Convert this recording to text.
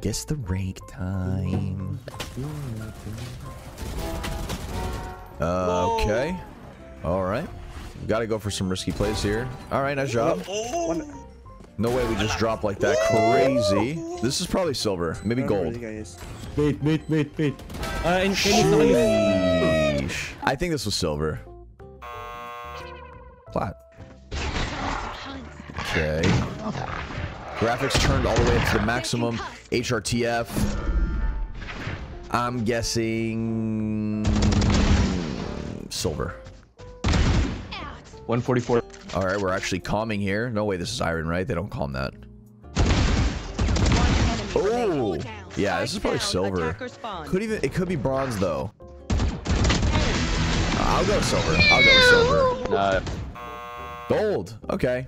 Guess the rank time. Uh, okay. All right. Got to go for some risky plays here. All right, nice job. No way we just dropped like that. Crazy. This is probably silver. Maybe gold. Wait, wait, wait, wait. In Chinese na kayo. Sheesh. I think this was silver. Plat. Okay. Graphics turned all the way up to the maximum. HRTF. I'm guessing silver. 144. All right, we're actually calming here. No way, this is iron, right? They don't calm that. Oh, yeah, this is probably silver. Could even it could be bronze though. I'll go silver. I'll go silver. Nah. Gold. Okay.